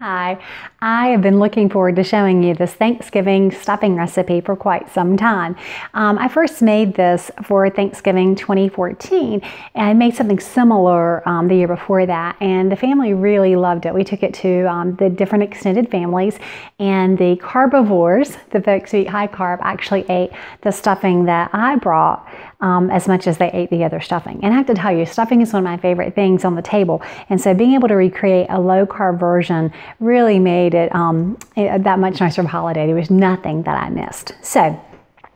Hi, I have been looking forward to showing you this Thanksgiving stuffing recipe for quite some time. Um, I first made this for Thanksgiving 2014 and I made something similar um, the year before that and the family really loved it. We took it to um, the different extended families and the carbivores, the folks who eat high carb, actually ate the stuffing that I brought um, as much as they ate the other stuffing. And I have to tell you, stuffing is one of my favorite things on the table. And so being able to recreate a low carb version really made it, um, it that much nicer of a holiday. There was nothing that I missed. So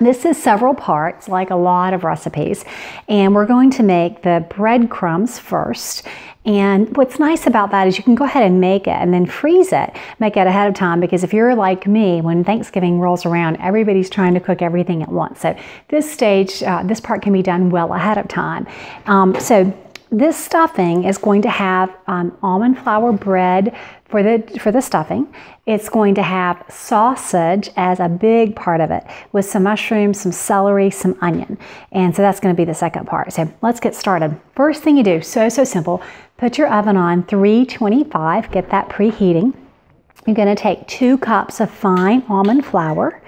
this is several parts, like a lot of recipes, and we're going to make the breadcrumbs first. And what's nice about that is you can go ahead and make it and then freeze it, make it ahead of time, because if you're like me, when Thanksgiving rolls around, everybody's trying to cook everything at once. So this stage, uh, this part can be done well ahead of time. Um, so this stuffing is going to have um, almond flour bread for the, for the stuffing. It's going to have sausage as a big part of it with some mushrooms, some celery, some onion. And so that's going to be the second part. So let's get started. First thing you do, so, so simple, put your oven on 325, get that preheating. You're going to take two cups of fine almond flour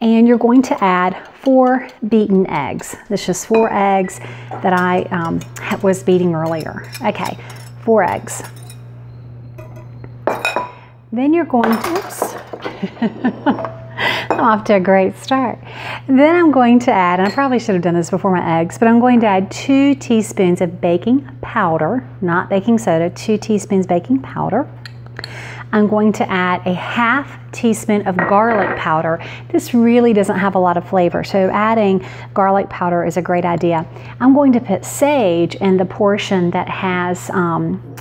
and you're going to add four beaten eggs. This is four eggs that I um, was beating earlier. Okay, four eggs. Then you're going to, oops, I'm off to a great start. Then I'm going to add, and I probably should have done this before my eggs, but I'm going to add two teaspoons of baking powder, not baking soda, two teaspoons baking powder. I'm going to add a half teaspoon of garlic powder. This really doesn't have a lot of flavor, so adding garlic powder is a great idea. I'm going to put sage in the portion that has um,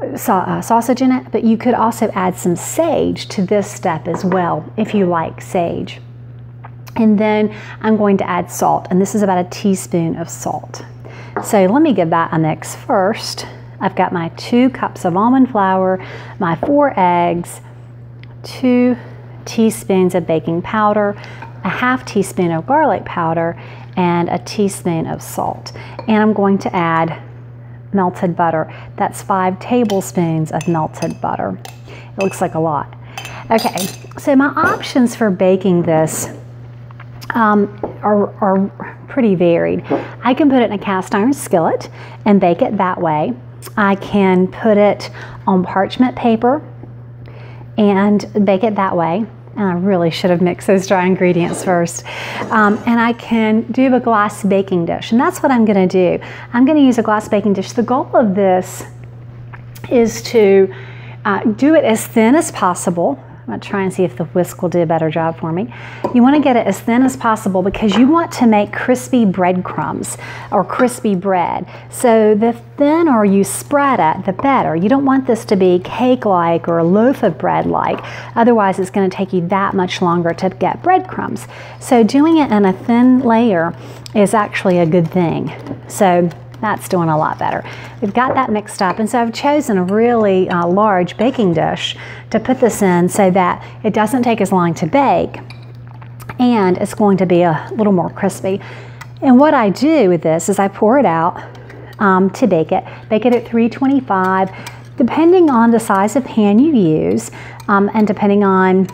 uh, sausage in it, but you could also add some sage to this step as well if you like sage. And then I'm going to add salt, and this is about a teaspoon of salt. So let me give that a mix first. I've got my two cups of almond flour, my four eggs, two teaspoons of baking powder, a half teaspoon of garlic powder, and a teaspoon of salt. And I'm going to add melted butter. That's five tablespoons of melted butter. It looks like a lot. Okay, so my options for baking this um, are, are pretty varied. I can put it in a cast iron skillet and bake it that way. I can put it on parchment paper and bake it that way. And I really should have mixed those dry ingredients first. Um, and I can do a glass baking dish. And that's what I'm going to do. I'm going to use a glass baking dish. The goal of this is to uh, do it as thin as possible I'm to try and see if the whisk will do a better job for me. You want to get it as thin as possible because you want to make crispy breadcrumbs or crispy bread. So the thinner you spread it, the better. You don't want this to be cake-like or a loaf of bread-like. Otherwise, it's going to take you that much longer to get breadcrumbs. So doing it in a thin layer is actually a good thing. So that's doing a lot better. We've got that mixed up, and so I've chosen a really uh, large baking dish to put this in so that it doesn't take as long to bake, and it's going to be a little more crispy. And what I do with this is I pour it out um, to bake it. Bake it at 325, depending on the size of pan you use, um, and depending on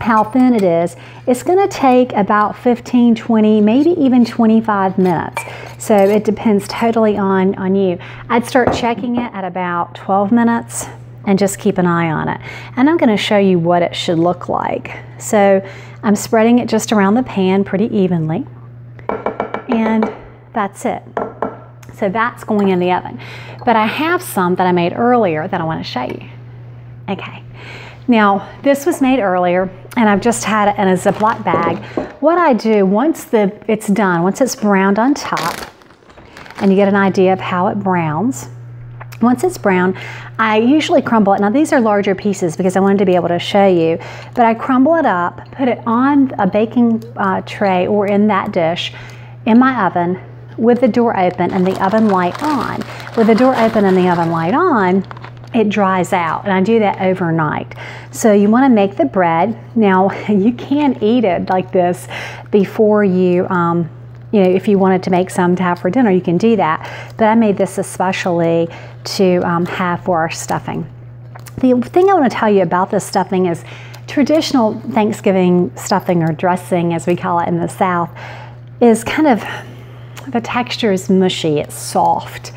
how thin it is, it's going to take about 15, 20, maybe even 25 minutes. So it depends totally on, on you. I'd start checking it at about 12 minutes and just keep an eye on it. And I'm going to show you what it should look like. So I'm spreading it just around the pan pretty evenly. And that's it. So that's going in the oven. But I have some that I made earlier that I want to show you. Okay. Now, this was made earlier, and I've just had it in a Ziploc bag. What I do, once the it's done, once it's browned on top, and you get an idea of how it browns, once it's brown, I usually crumble it. Now these are larger pieces because I wanted to be able to show you, but I crumble it up, put it on a baking uh, tray or in that dish in my oven with the door open and the oven light on. With the door open and the oven light on, it dries out and I do that overnight. So you want to make the bread. Now you can eat it like this before you, um, you know, if you wanted to make some to have for dinner, you can do that. But I made this especially to um, have for our stuffing. the thing I want to tell you about this stuffing is traditional Thanksgiving stuffing or dressing, as we call it in the South, is kind of the texture is mushy, it's soft.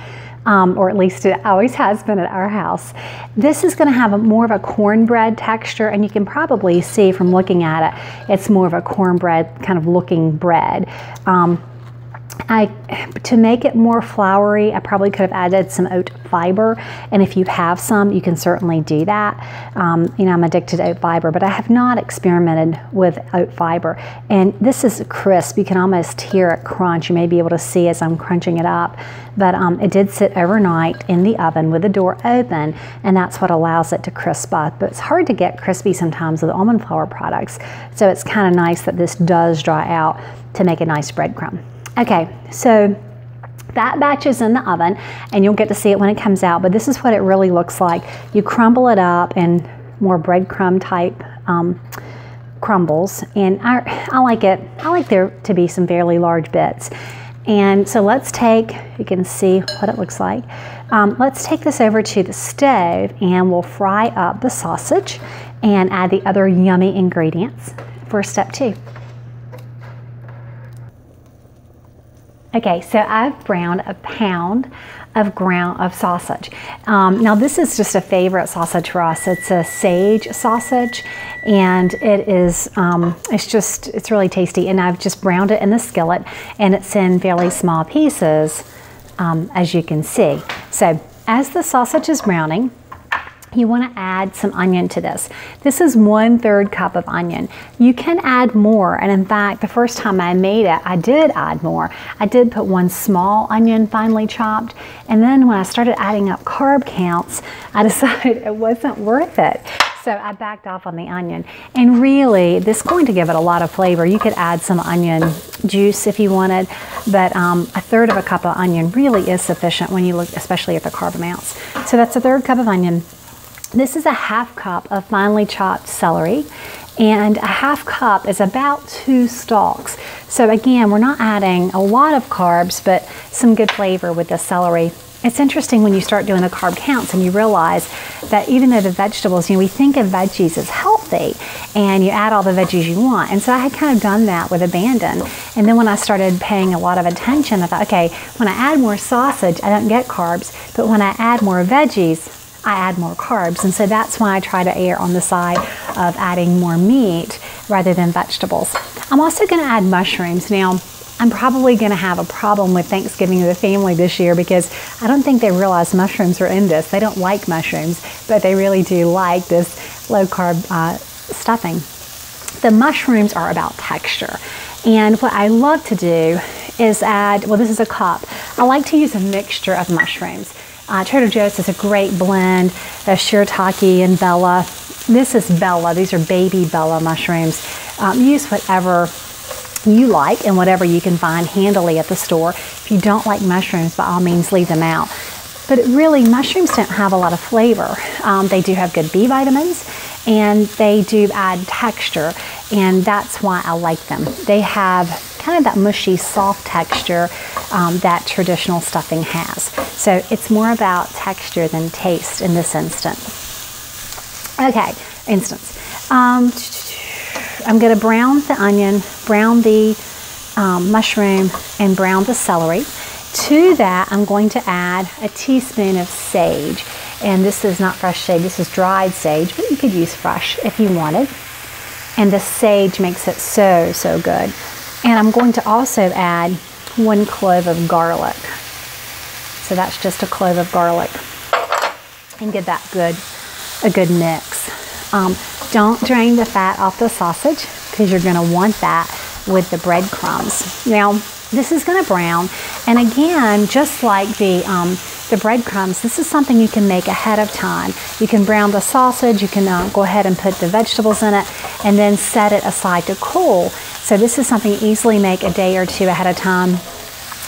Um, or at least it always has been at our house. This is going to have a, more of a cornbread texture, and you can probably see from looking at it, it's more of a cornbread kind of looking bread. Um, I, to make it more floury, I probably could have added some oat fiber. And if you have some, you can certainly do that. Um, you know, I'm addicted to oat fiber, but I have not experimented with oat fiber. And this is crisp. You can almost hear it crunch. You may be able to see as I'm crunching it up. But um, it did sit overnight in the oven with the door open, and that's what allows it to crisp up. But it's hard to get crispy sometimes with almond flour products. So it's kind of nice that this does dry out to make a nice breadcrumb. Okay, so that batch is in the oven and you'll get to see it when it comes out, but this is what it really looks like. You crumble it up in more breadcrumb type um, crumbles and I, I like it, I like there to be some fairly large bits. And so let's take, you can see what it looks like. Um, let's take this over to the stove and we'll fry up the sausage and add the other yummy ingredients for step two. Okay, so I've browned a pound of ground of sausage. Um, now this is just a favorite sausage for us. It's a sage sausage, and it is um, it's just it's really tasty. And I've just browned it in the skillet, and it's in fairly small pieces, um, as you can see. So as the sausage is browning, you want to add some onion to this. This is one third cup of onion. You can add more, and in fact, the first time I made it, I did add more. I did put one small onion finely chopped, and then when I started adding up carb counts, I decided it wasn't worth it. So I backed off on the onion. And really, this is going to give it a lot of flavor. You could add some onion juice if you wanted, but um, a third of a cup of onion really is sufficient when you look, especially at the carb amounts. So that's a third cup of onion. This is a half cup of finely chopped celery and a half cup is about two stalks. So again, we're not adding a lot of carbs, but some good flavor with the celery. It's interesting when you start doing the carb counts and you realize that even though the vegetables, you know, we think of veggies as healthy and you add all the veggies you want. And so I had kind of done that with abandon. And then when I started paying a lot of attention, I thought, okay, when I add more sausage, I don't get carbs, but when I add more veggies, I add more carbs. And so that's why I try to err on the side of adding more meat rather than vegetables. I'm also going to add mushrooms. Now, I'm probably going to have a problem with Thanksgiving with the family this year because I don't think they realize mushrooms are in this. They don't like mushrooms, but they really do like this low carb uh, stuffing. The mushrooms are about texture. And what I love to do is add, well, this is a cup. I like to use a mixture of mushrooms. Uh, Trader Joe's is a great blend of shiitake and Bella. This is Bella. These are baby Bella mushrooms. Um, use whatever you like and whatever you can find handily at the store. If you don't like mushrooms, by all means, leave them out. But really, mushrooms don't have a lot of flavor. Um, they do have good B vitamins and they do add texture, and that's why I like them. They have kind of that mushy, soft texture um, that traditional stuffing has. So it's more about texture than taste in this instance. Okay, instance. Um, I'm going to brown the onion, brown the um, mushroom, and brown the celery. To that, I'm going to add a teaspoon of sage. And this is not fresh sage, this is dried sage, but you could use fresh if you wanted. And the sage makes it so, so good. And I'm going to also add one clove of garlic. So that's just a clove of garlic. And get that good, a good mix. Um, don't drain the fat off the sausage because you're going to want that with the breadcrumbs. Now, this is going to brown. And again, just like the, um, the breadcrumbs, this is something you can make ahead of time. You can brown the sausage, you can uh, go ahead and put the vegetables in it, and then set it aside to cool. So this is something you easily make a day or two ahead of time.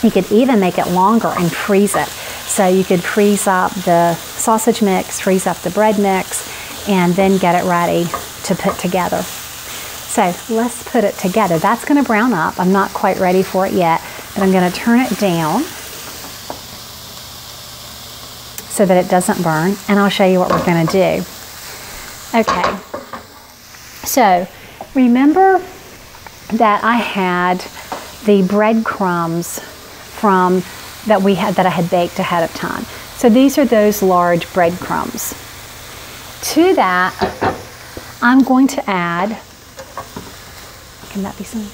You could even make it longer and freeze it. So you could freeze up the sausage mix, freeze up the bread mix, and then get it ready to put together. So let's put it together. That's going to brown up. I'm not quite ready for it yet, but I'm going to turn it down. so that it doesn't burn. And I'll show you what we're gonna do. Okay, so remember that I had the breadcrumbs from that we had that I had baked ahead of time. So these are those large breadcrumbs. To that, I'm going to add, can that be seen?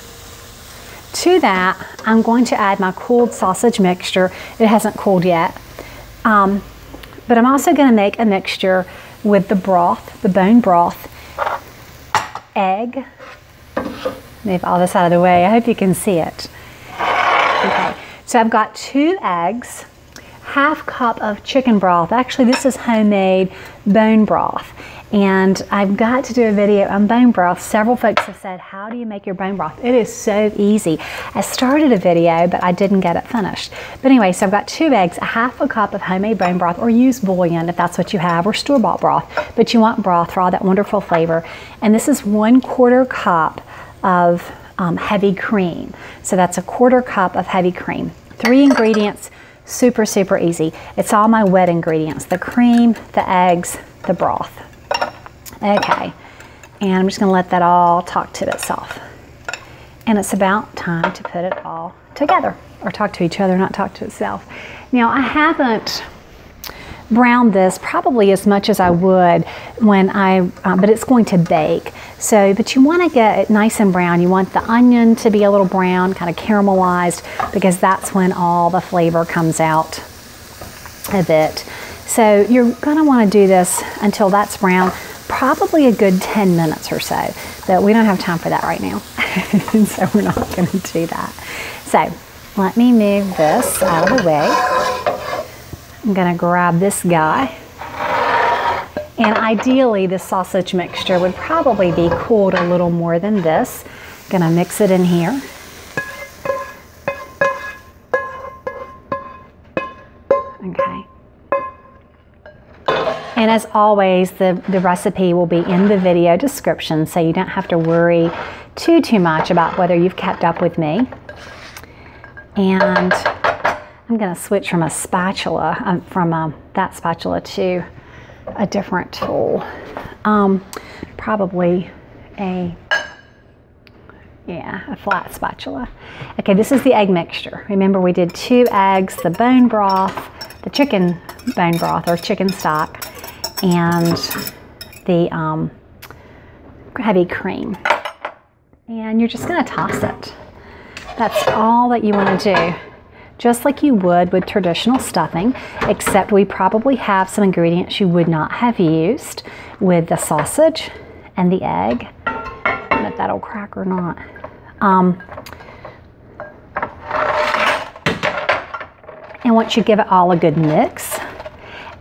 To that, I'm going to add my cooled sausage mixture. It hasn't cooled yet. Um, but I'm also going to make a mixture with the broth, the bone broth, egg. Move all this out of the way. I hope you can see it. Okay, so I've got two eggs, half cup of chicken broth. Actually, this is homemade bone broth. And I've got to do a video on bone broth. Several folks have said, how do you make your bone broth? It is so easy. I started a video, but I didn't get it finished. But anyway, so I've got two eggs, a half a cup of homemade bone broth, or use bouillon if that's what you have, or store-bought broth. But you want broth for all that wonderful flavor. And this is one quarter cup of um, heavy cream. So that's a quarter cup of heavy cream. Three ingredients, super, super easy. It's all my wet ingredients, the cream, the eggs, the broth. Okay, and I'm just gonna let that all talk to itself. And it's about time to put it all together, or talk to each other, not talk to itself. Now, I haven't brown this probably as much as I would when I, uh, but it's going to bake. So, but you want to get it nice and brown. You want the onion to be a little brown, kind of caramelized, because that's when all the flavor comes out of it. So you're going to want to do this until that's brown, probably a good 10 minutes or so, but we don't have time for that right now. so we're not going to do that. So let me move this out of the way. I'm gonna grab this guy. And ideally, the sausage mixture would probably be cooled a little more than this. Gonna mix it in here. Okay. And as always, the, the recipe will be in the video description, so you don't have to worry too, too much about whether you've kept up with me. And I'm going to switch from a spatula, um, from a, that spatula to a different tool. Um, probably a, yeah, a flat spatula. Okay, this is the egg mixture. Remember we did two eggs, the bone broth, the chicken bone broth or chicken stock, and the um, heavy cream. And you're just going to toss it. That's all that you want to do just like you would with traditional stuffing, except we probably have some ingredients you would not have used with the sausage and the egg. I if that'll crack or not. Um, and once you give it all a good mix,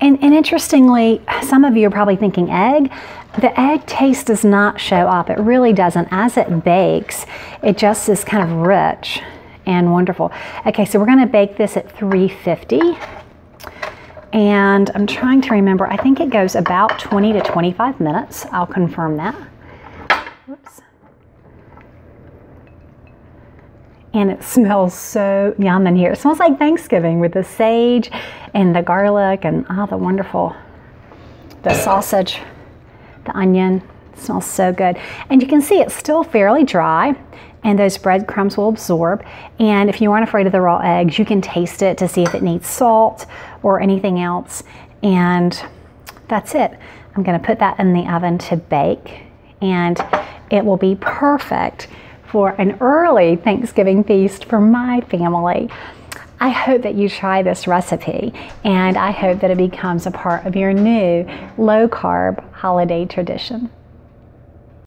and, and interestingly, some of you are probably thinking egg. The egg taste does not show up. It really doesn't. As it bakes, it just is kind of rich and wonderful. Okay, so we're gonna bake this at 350. And I'm trying to remember, I think it goes about 20 to 25 minutes. I'll confirm that. Whoops. And it smells so yum in here. It smells like Thanksgiving with the sage and the garlic and all the wonderful, the sausage, the onion. It smells so good. And you can see it's still fairly dry and those breadcrumbs will absorb. And if you aren't afraid of the raw eggs, you can taste it to see if it needs salt or anything else. And that's it. I'm gonna put that in the oven to bake and it will be perfect for an early Thanksgiving feast for my family. I hope that you try this recipe and I hope that it becomes a part of your new low carb holiday tradition.